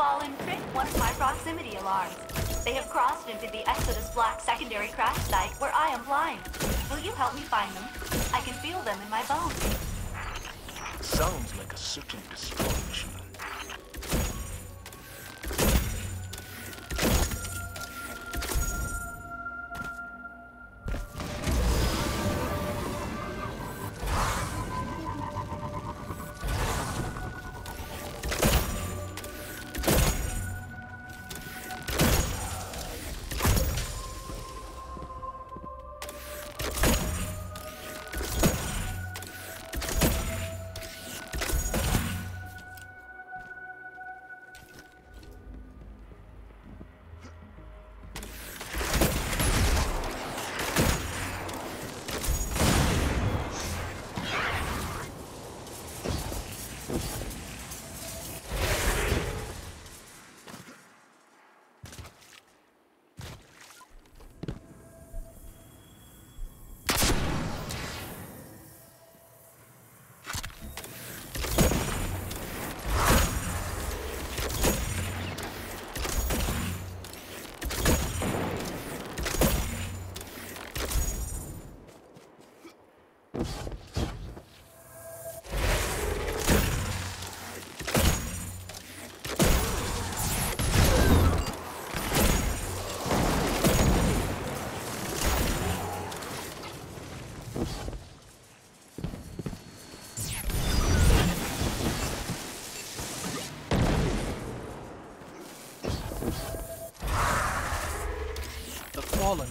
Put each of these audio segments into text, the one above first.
one of my proximity alarms. They have crossed into the Exodus Black secondary crash site where I am blind. Will you help me find them? I can feel them in my bones. Sounds like a certain and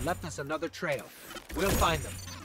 left us another trail. We'll find them.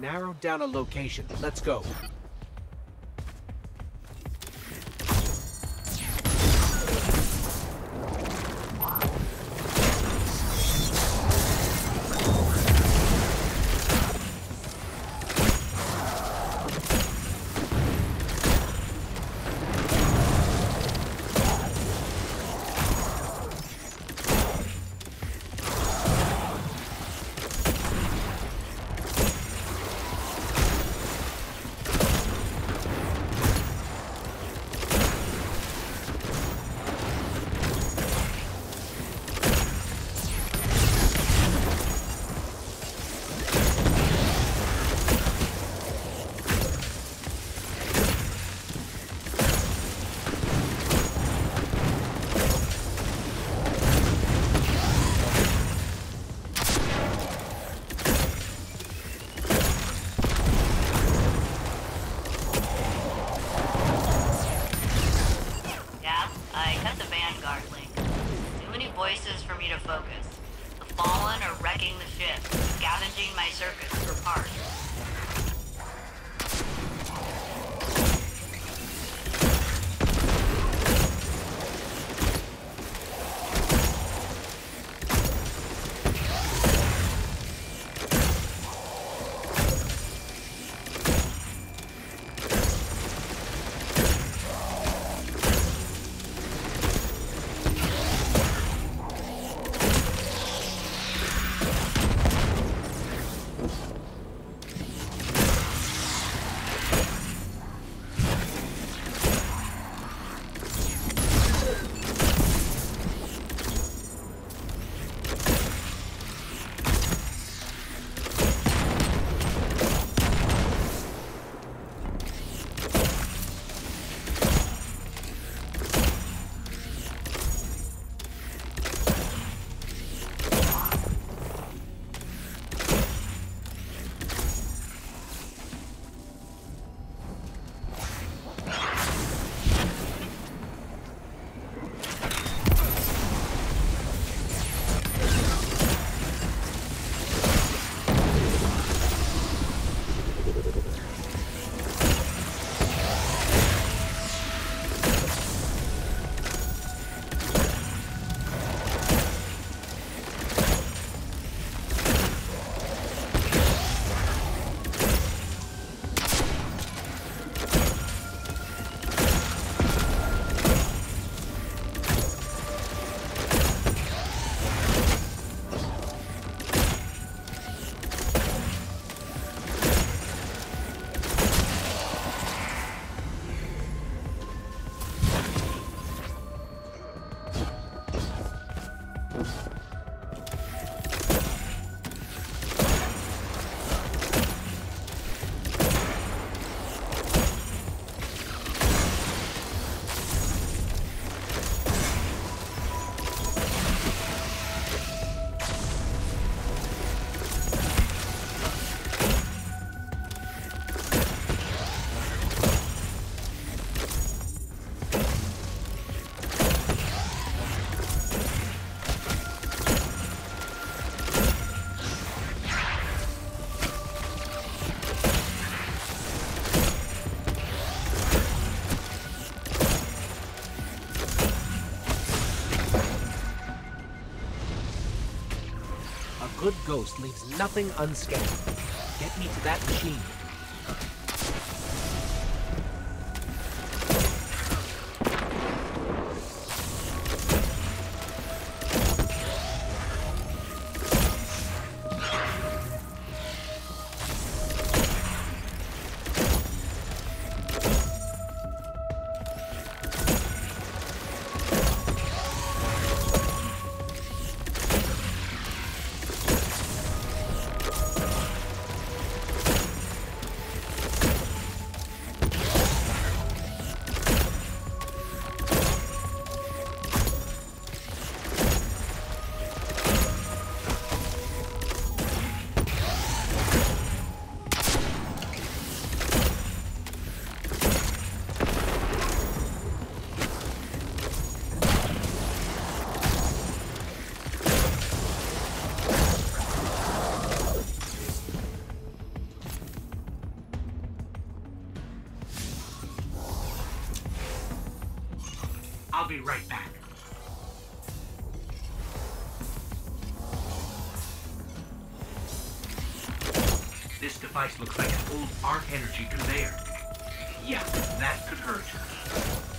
Narrowed down a location. Let's go. A good ghost leaves nothing unscathed. Get me to that machine. energy conveyor. Yeah, that could hurt.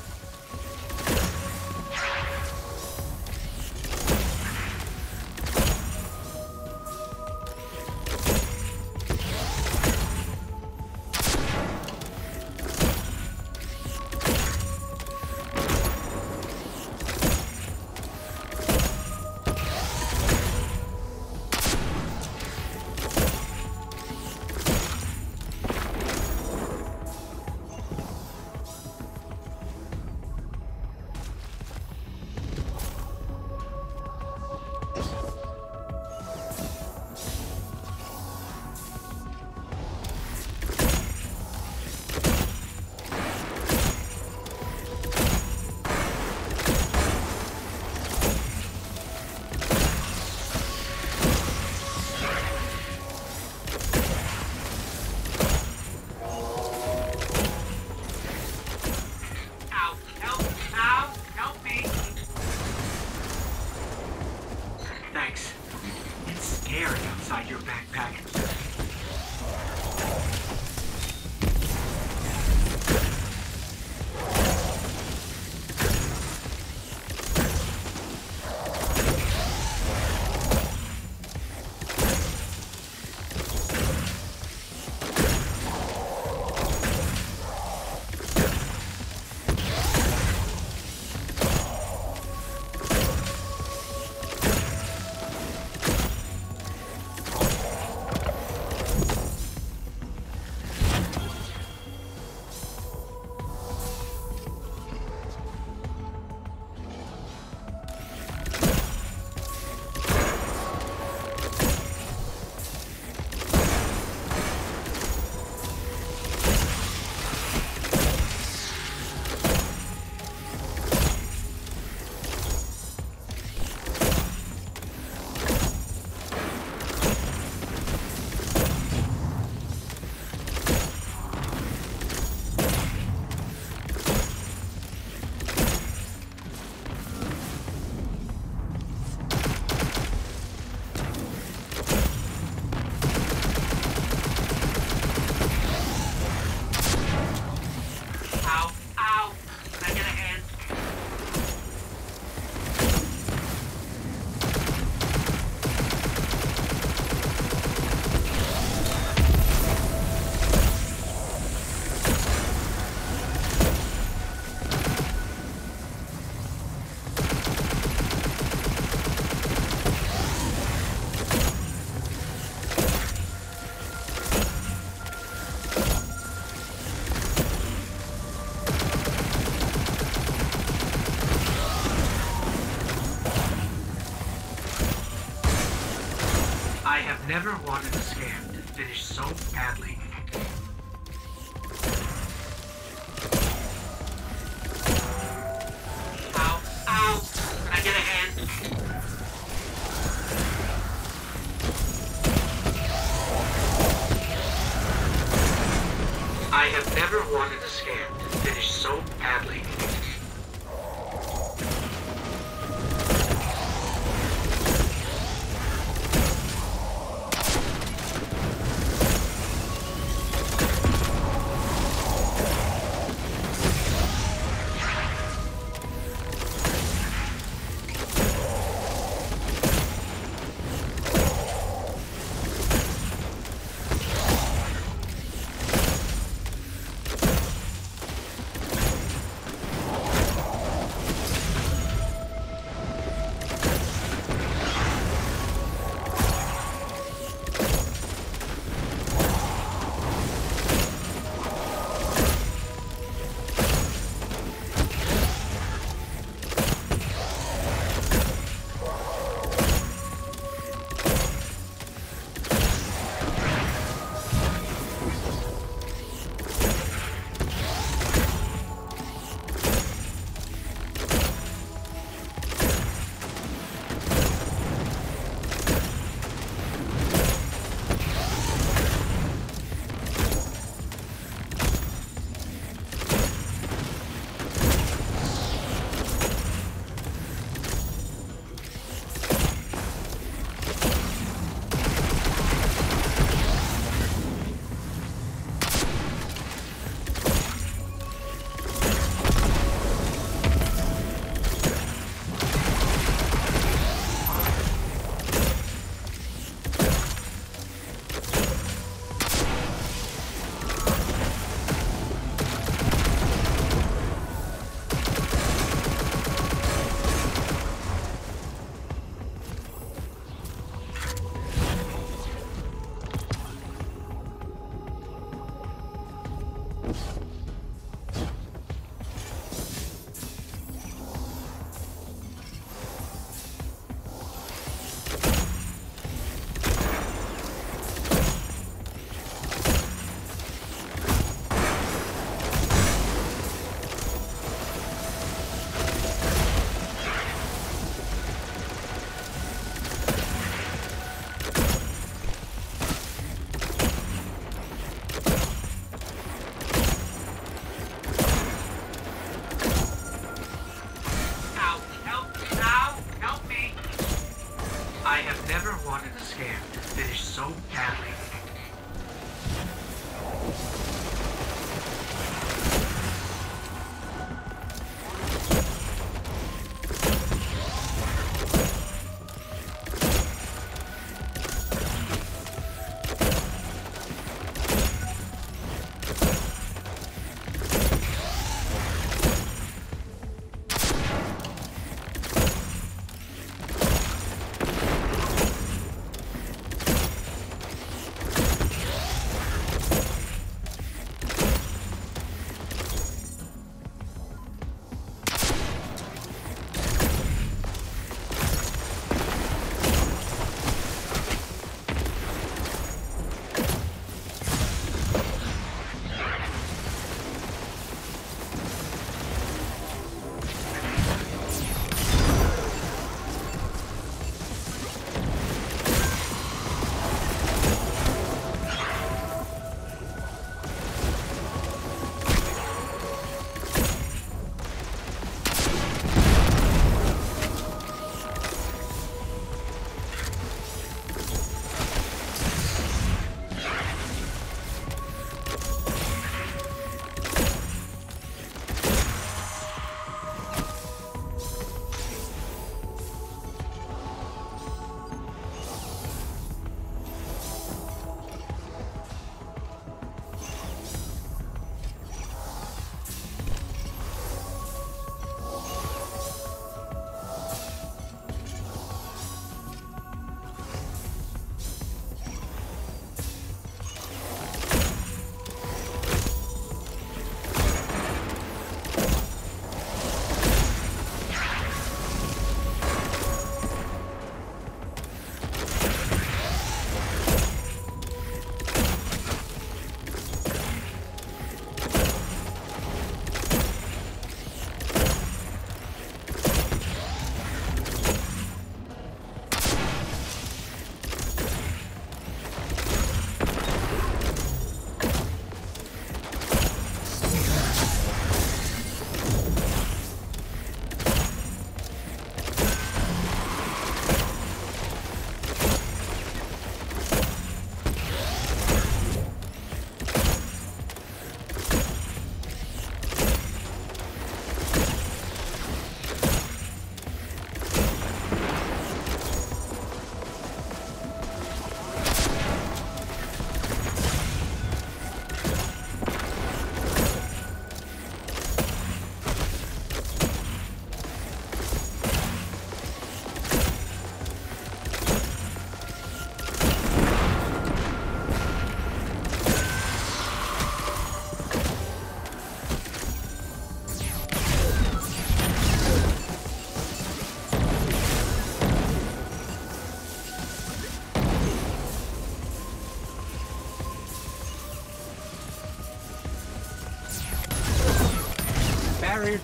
never wanted to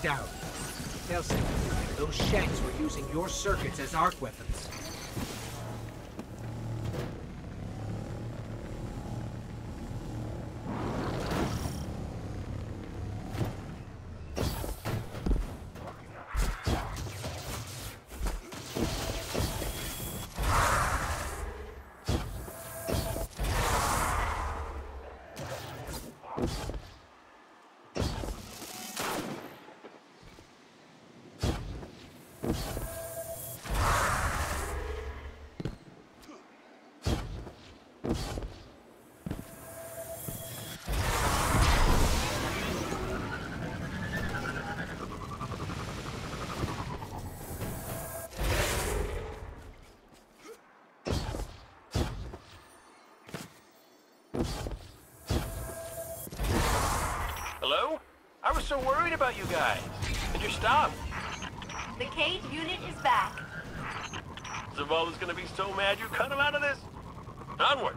down. Those shanks were using your circuits as arc weapons. About you guys. Did you stop? The Cayde unit is back. Zavala's gonna be so mad you cut him out of this. Onward.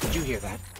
Did you hear that?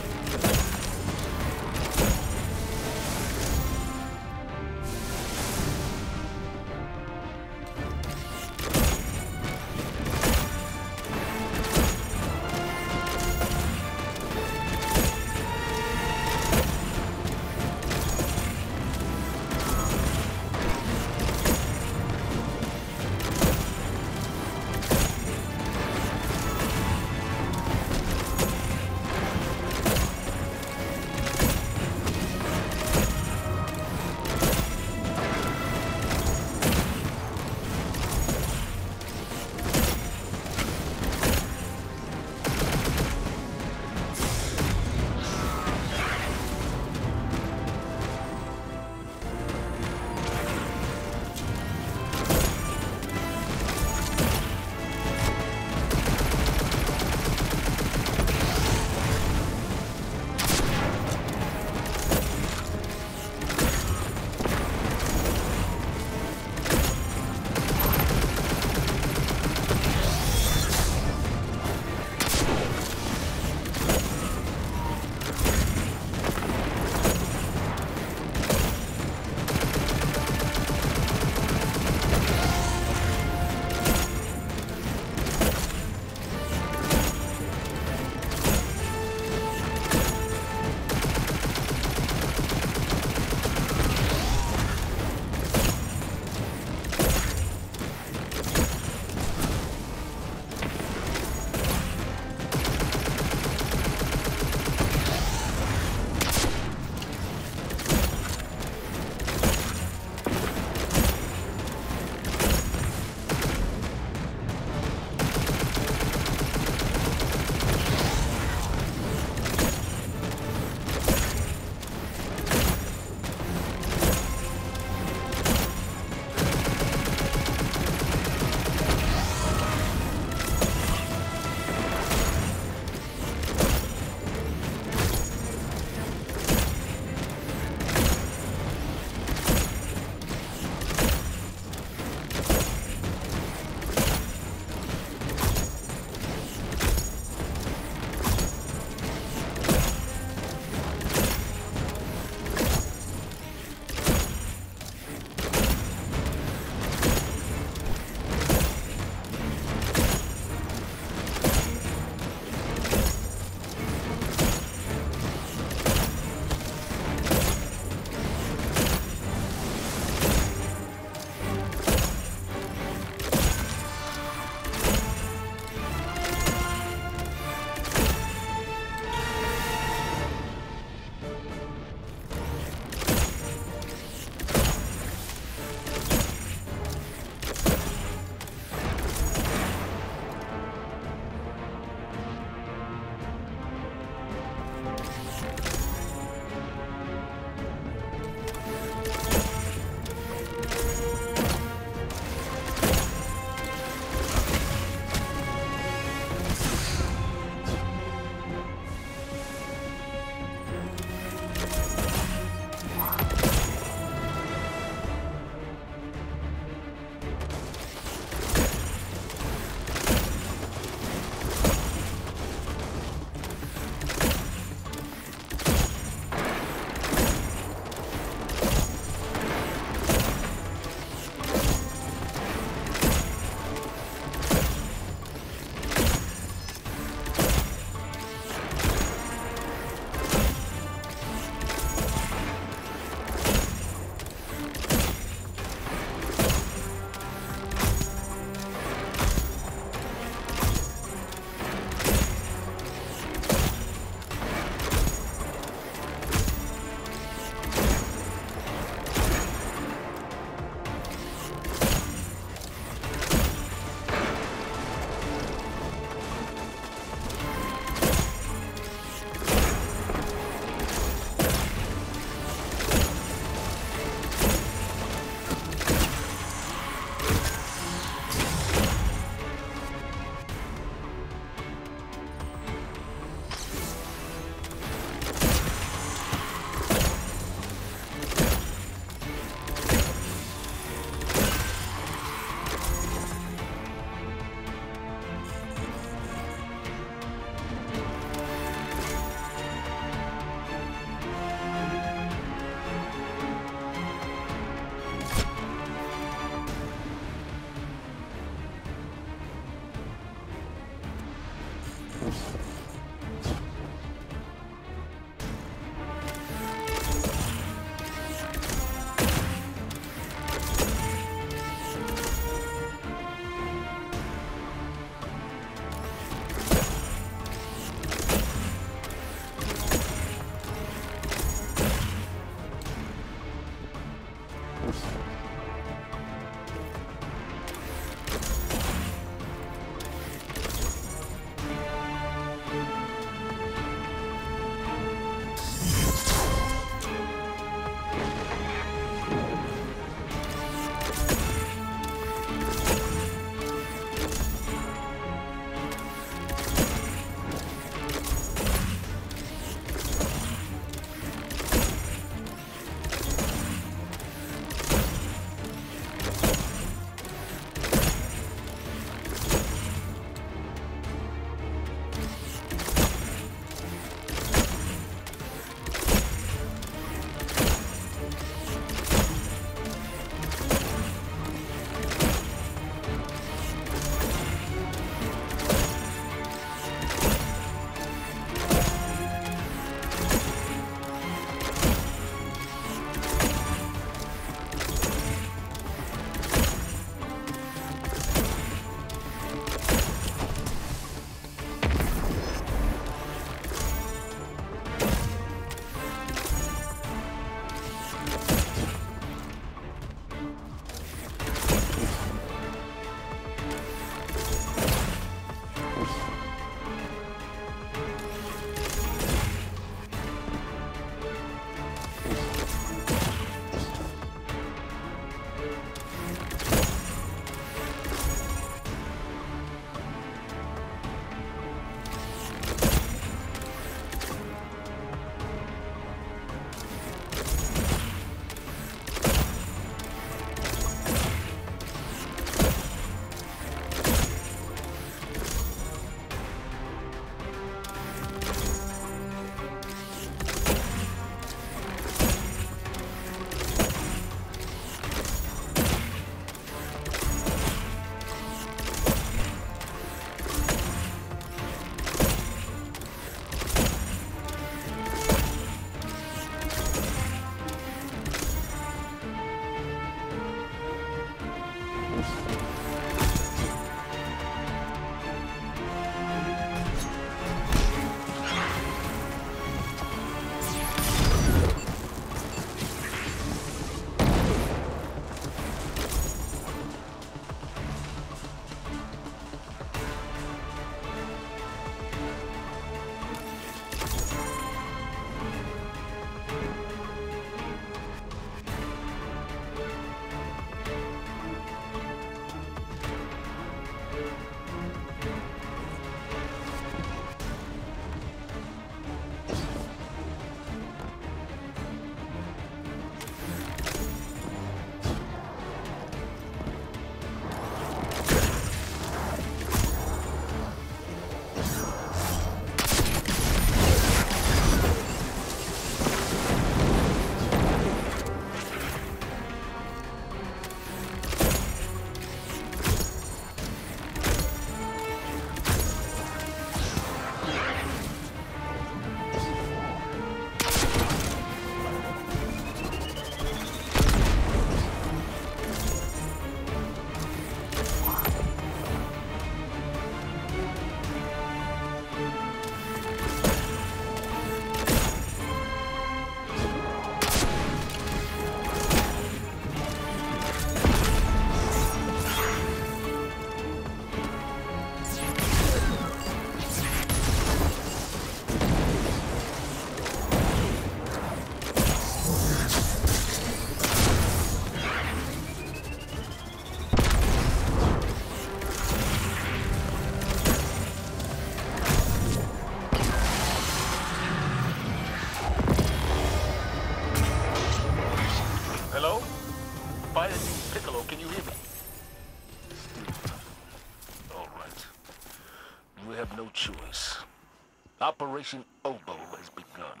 Operation Oboe has begun.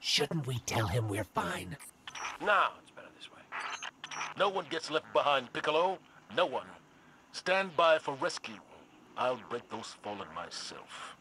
Shouldn't we tell him we're fine? Now, it's better this way. No one gets left behind, Piccolo. No one. Stand by for rescue. I'll break those fallen myself.